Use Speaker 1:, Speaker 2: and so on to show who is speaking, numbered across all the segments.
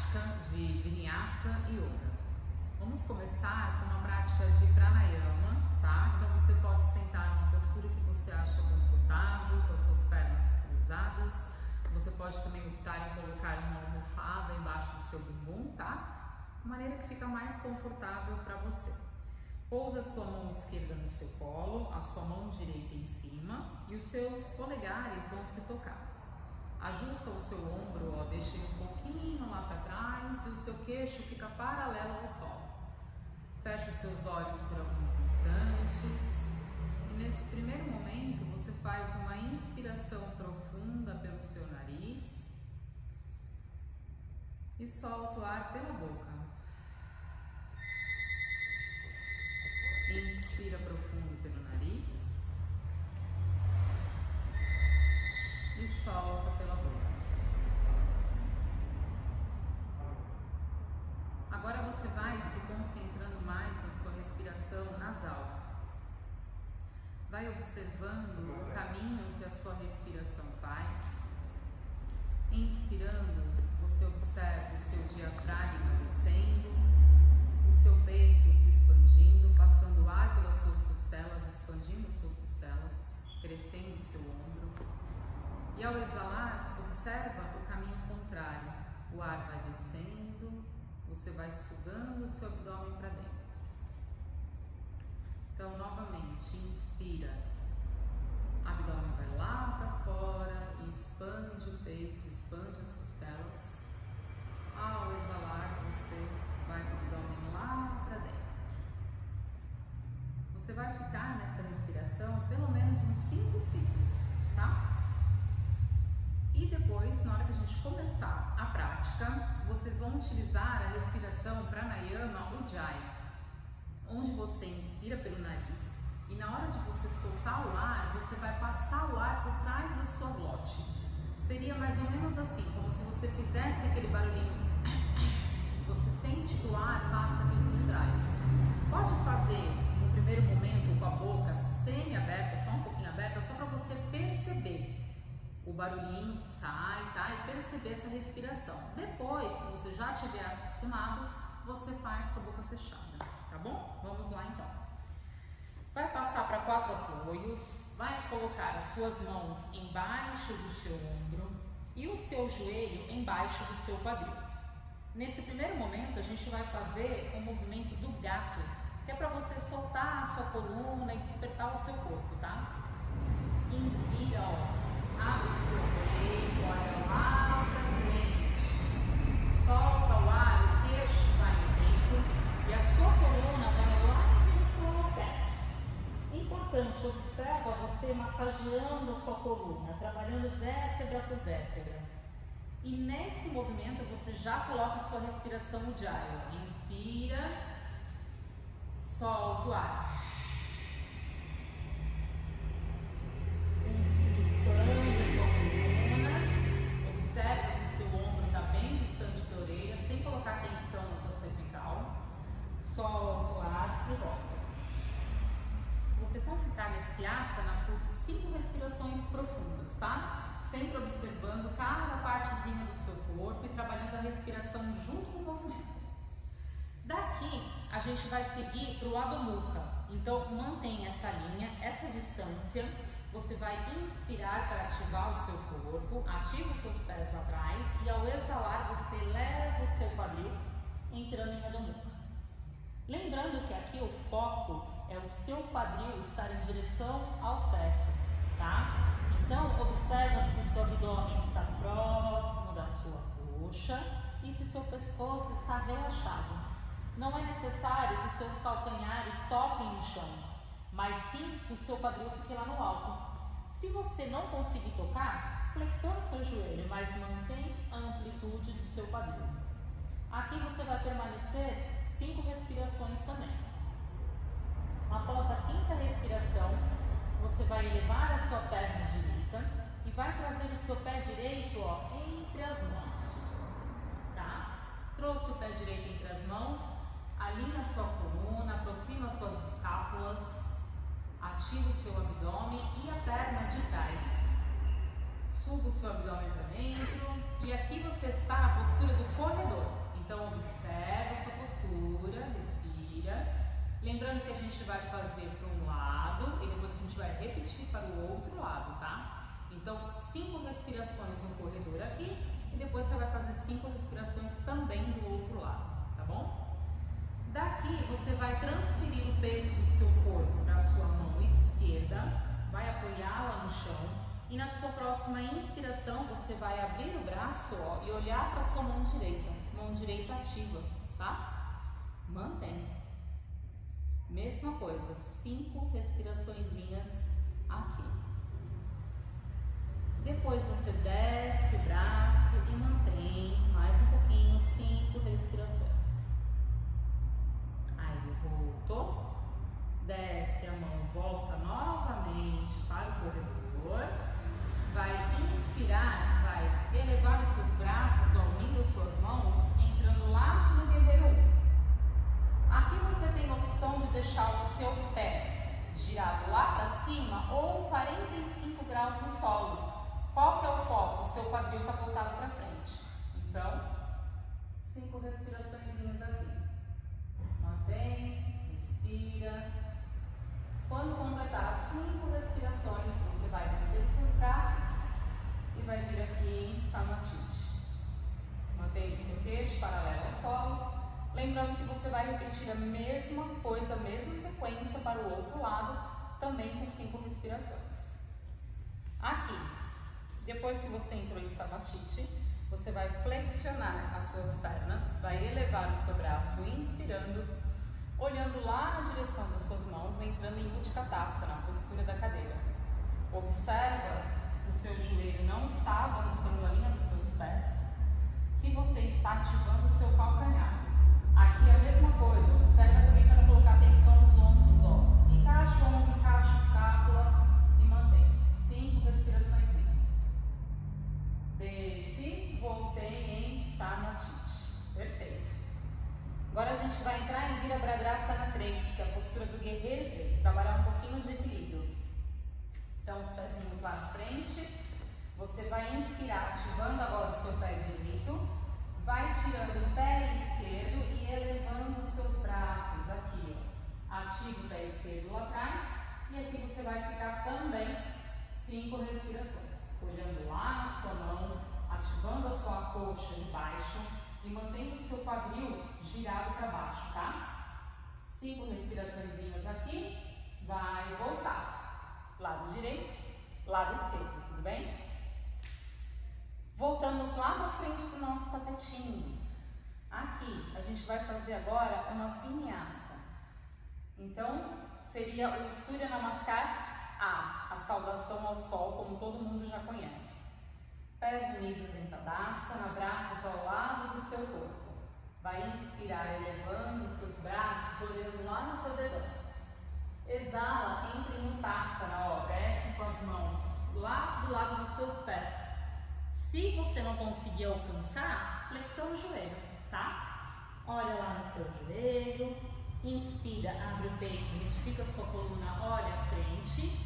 Speaker 1: prática de Vinyasa Yoga. Vamos começar com uma prática de Pranayama, tá? Então você pode sentar numa postura que você acha confortável, com as suas pernas cruzadas. Você pode também optar em colocar uma almofada embaixo do seu bumbum, tá? De maneira que fica mais confortável para você. Pousa a sua mão esquerda no seu colo, a sua mão direita em cima e os seus polegares vão se tocar. Ajusta o seu ombro, ó, deixa ele um pouquinho lá para trás e o seu queixo fica paralelo ao sol. Fecha os seus olhos por alguns instantes e nesse primeiro momento você faz uma inspiração profunda pelo seu nariz e solta o ar pela boca. Inspira profundo solta pela boca. Agora você vai se concentrando mais na sua respiração nasal. Vai observando o caminho que a sua respiração faz. Inspirando, você observa o seu diafragma descendo, o seu peito se expandindo, passando ar pelas suas costelas, expandindo suas costelas, crescendo o seu ombro. E ao exalar, observa o caminho contrário. O ar vai descendo, você vai sugando o seu abdômen para dentro. Então, novamente, inspira. Abdômen vai lá para fora expande o peito, expande as costelas. Ao exalar, você vai com o abdômen lá para dentro. Você vai ficar nessa respiração pelo começar a prática, vocês vão utilizar a respiração pranayama ujjayi, onde você inspira pelo nariz e na hora de você soltar o ar, você vai passar o ar por trás da sua glote. Seria mais ou menos assim, como se você fizesse aquele barulhinho. Você o barulhinho que sai, tá? E perceber essa respiração. Depois que você já estiver acostumado, você faz com a boca fechada, tá bom? Vamos lá então. Vai passar para quatro apoios, vai colocar as suas mãos embaixo do seu ombro e o seu joelho embaixo do seu quadril. Nesse primeiro momento, a gente vai fazer o movimento do gato, que é para você soltar a sua coluna e despertar o seu corpo, tá? Inspira, ó. Observa você massageando a sua coluna, trabalhando vértebra por vértebra. E nesse movimento você já coloca sua respiração Ujjayi. Inspira, solta o ar. Partezinha do seu corpo e trabalhando a respiração junto com o movimento. Daqui a gente vai seguir para o Adho. Então mantenha essa linha, essa distância você vai inspirar para ativar o seu corpo, ativa os seus pés atrás e ao exalar você leva o seu quadril entrando em Adho Lembrando que aqui o foco é o seu quadril estar em direção ao teto, tá? Então observa se o seu abdômen está próximo da sua coxa e se seu pescoço está relaxado. Não é necessário que seus calcanhares toquem no chão, mas sim que o seu quadril fique lá no alto. Se você não conseguir tocar, flexione o seu joelho, mas mantém a amplitude do seu quadril. Aqui você vai permanecer cinco respirações também. Após a quinta respiração, você vai elevar a sua perna direita e vai trazer o seu pé direito ó, entre as mãos. Tá? Trouxe o pé direito entre as mãos, alinha sua coluna, aproxima as suas escápulas, Ativa o seu abdômen e a perna de trás. Suba o seu abdômen para dentro. E aqui você está na postura do corredor. Então, observe a sua postura, respira. Lembrando que a gente vai fazer para um lado e depois a gente vai repetir para o outro lado, tá? Então, cinco respirações no corredor aqui e depois você vai fazer cinco respirações também do outro lado, tá bom? Daqui você vai transferir o peso do seu corpo para a sua mão esquerda, vai apoiá-la no chão e na sua próxima inspiração você vai abrir o braço ó, e olhar para a sua mão direita, mão direita ativa, tá? Mantém. Mesma coisa, cinco respirações aqui. Depois você desce o braço e mantém mais um pouquinho, cinco respirações. Aí voltou, desce a mão, volta novamente para o corredor. Vai inspirar, vai elevar os seus braços, unindo as suas mãos, entrando lá no guerreiro 1. Aqui você tem a opção de deixar o seu pé girado lá para cima ou 45 graus no solo. Qual que é o foco? O seu quadril está voltado para frente. Então, cinco respirações aqui. Mantém, respira. Quando completar cinco respirações, você vai descer os seus braços e vai vir aqui em Samashiti. Mantém o seu queixo paralelo ao solo. Lembrando que você vai repetir a mesma coisa, a mesma sequência para o outro lado, também com cinco respirações. Aqui, depois que você entrou em Samastiti, você vai flexionar as suas pernas, vai elevar o seu braço inspirando, olhando lá na direção das suas mãos, entrando em Utkatasana, na postura da cadeira. Observa se o seu joelho não está avançando a linha dos seus pés, se você está ativando o seu calcanhar. Aqui é a mesma coisa, observa também para colocar atenção nos ombros, ó. Encaixa o ombro, Voltei em Samashit. Perfeito. Agora a gente vai entrar em Virabhadrasana 3, que é a postura do guerreiro 3. Trabalhar um pouquinho de equilíbrio. Então, os pezinhos lá na frente. Você vai inspirar, ativando agora o seu pé direito vai tirando o pé esquerdo e elevando os seus braços aqui. Ó. Ativa o pé esquerdo lá atrás e aqui você vai ficar também cinco respirações. Olhando lá na sua mão, ativando a sua coxa embaixo e mantendo o seu quadril girado para baixo, tá? Cinco respirações aqui, vai voltar. Lado direito, lado esquerdo, tudo bem? Voltamos lá na frente do nosso tapetinho. Aqui, a gente vai fazer agora uma vinyasa. Então, seria o Surya Namaskar A, a saudação ao sol, como todo mundo já conhece. Pés unidos em Tadasana, braços ao lado do seu corpo. Vai inspirar elevando os seus braços, olhando lá no seu dedão. Exala, entre em Uttasana, ó, desce com as mãos lá do lado dos seus pés. Se você não conseguir alcançar, flexiona o joelho, tá? Olha lá no seu joelho, inspira, abre o peito, retifica sua coluna, olha à frente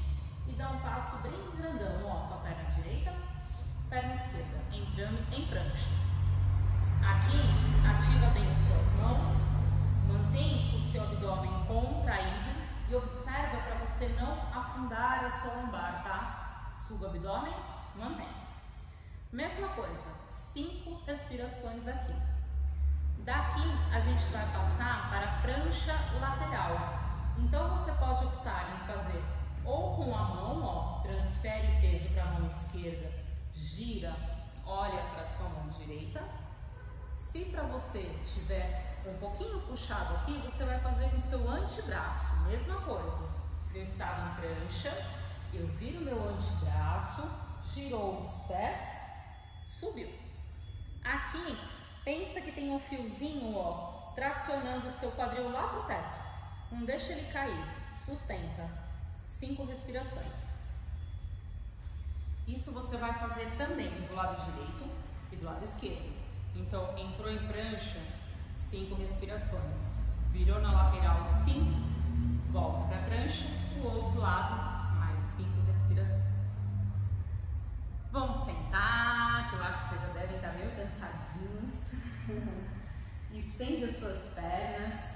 Speaker 1: e dá um passo bem grandão, ó, com a perna direita, perna esquerda, entrando em prancha. Aqui, ativa bem as suas mãos, mantém o seu abdômen contraído e observa para você não afundar a sua lombar, tá? Suba o abdômen, mantém. Mesma coisa, cinco respirações aqui. Daqui a gente vai passar para a prancha lateral. Então você pode optar em fazer ou com a mão, ó, transfere o peso para a mão esquerda, gira, olha para sua mão direita. Se para você tiver um pouquinho puxado aqui, você vai fazer com o seu antebraço, mesma coisa. Eu estava em prancha, eu viro meu antebraço, girou os pés, Subiu. Aqui, pensa que tem um fiozinho, ó, tracionando o seu quadril lá pro teto. Não deixa ele cair. Sustenta. Cinco respirações. Isso você vai fazer também do lado direito e do lado esquerdo. Então, entrou em prancha, cinco respirações. Virou na lateral, cinco. Volta para a prancha. O outro lado, mais cinco respirações. Vamos sentar sentadinhos. Estende as suas pernas.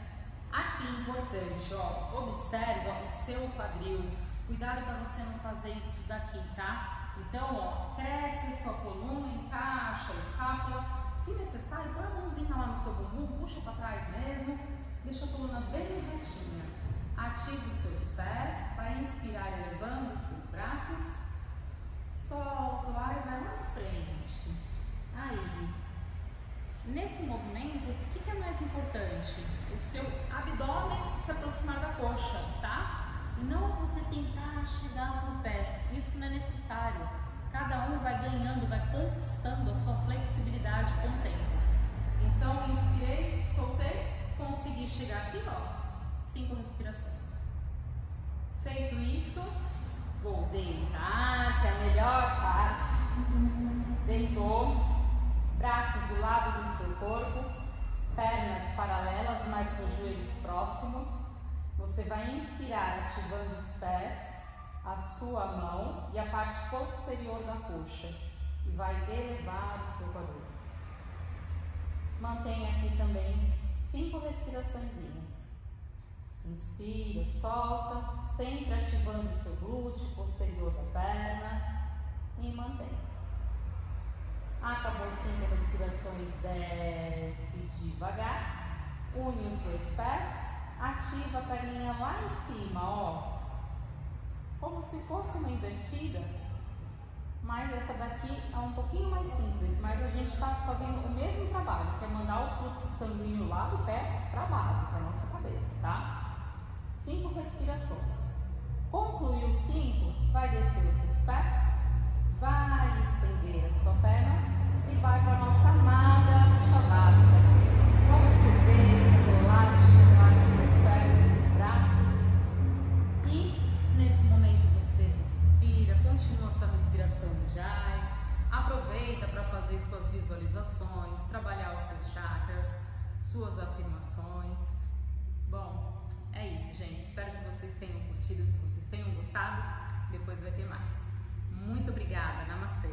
Speaker 1: Aqui importante, ó, observa o seu quadril. Cuidado para você não fazer isso daqui, tá? Então, ó, cresce sua coluna, encaixa a escápula. Se necessário, põe a mãozinha lá no seu bumbum, puxa para trás mesmo. Deixa a coluna bem retinha. Ativa os seus pés, vai inspirar elevando os seus braços. Solta o ar e vai lá na frente. Aí. Nesse movimento, o que, é mais importante? O seu abdômen se aproximar da coxa, você tentar chegar no pé. Isso não é necessário. Cada um vai ganhando, vai conquistando a sua flexibilidade com o tempo. Então, inspirei, soltei, consegui chegar aqui, ó. Cinco respirações. Feito isso, vou deitar, que é a melhor parte. Deitou, braços do lado do seu corpo, pernas paralelas, mas com os joelhos próximos. Você vai inspirar ativando os pés, a sua mão e a parte posterior da coxa e vai elevar o seu quadril. Mantenha aqui também cinco respirações. Inspira, solta, sempre ativando o seu glúteo, posterior da perna e mantém. Acabou cinco respirações, desce devagar, une os dois pés, ativa a perninha lá em cima, ó, como se fosse uma invertida, mas essa daqui é um pouquinho mais simples, mas a gente está fazendo o mesmo trabalho, que é mandar o fluxo sanguíneo lá do pé para a base, para nossa cabeça, tá? cinco respirações. Concluiu cinco, vai descer os seus pés, vai estender a sua perna e vai para a nossa amada Shavasana. Vamos subir, fazer suas visualizações, trabalhar os seus chakras, suas afirmações. Bom, é isso, gente. Espero que vocês tenham curtido, que vocês tenham gostado. Depois vai ter mais. Muito obrigada. Namastê.